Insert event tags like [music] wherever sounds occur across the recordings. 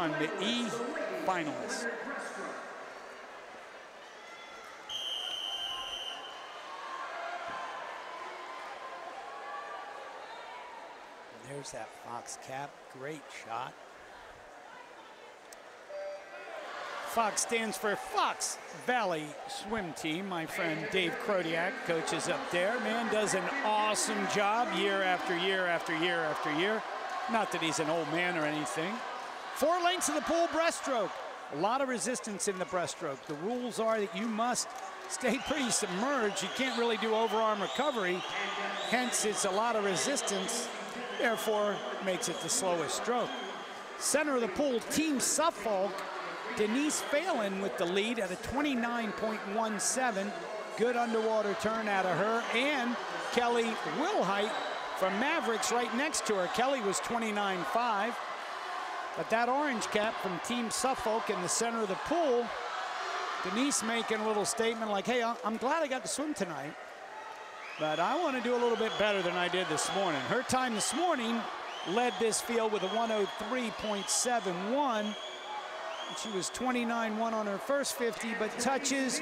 on the E finalists. There's that Fox cap. Great shot. Fox stands for Fox Valley Swim Team. My friend Dave Krodiak coaches up there. Man does an awesome job year after year after year after year. Not that he's an old man or anything. Four lengths of the pool breaststroke. A lot of resistance in the breaststroke. The rules are that you must stay [laughs] pretty submerged. You can't really do overarm recovery. Hence, it's a lot of resistance. Therefore, makes it the slowest stroke. Center of the pool, Team Suffolk Denise Phelan with the lead at a 29.17. Good underwater turn out of her. And Kelly Wilhite from Mavericks right next to her. Kelly was 29.5. But that orange cap from Team Suffolk in the center of the pool, Denise making a little statement like, hey, I'm glad I got to swim tonight, but I want to do a little bit better than I did this morning. Her time this morning led this field with a 103.71. She was 29-1 on her first 50, but touches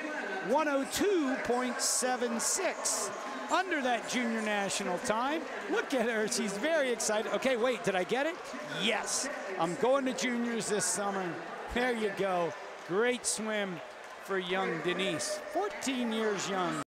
102.76 under that junior national time. Look at her, she's very excited. Okay, wait, did I get it? Yes, I'm going to juniors this summer. There you go, great swim for young Denise, 14 years young.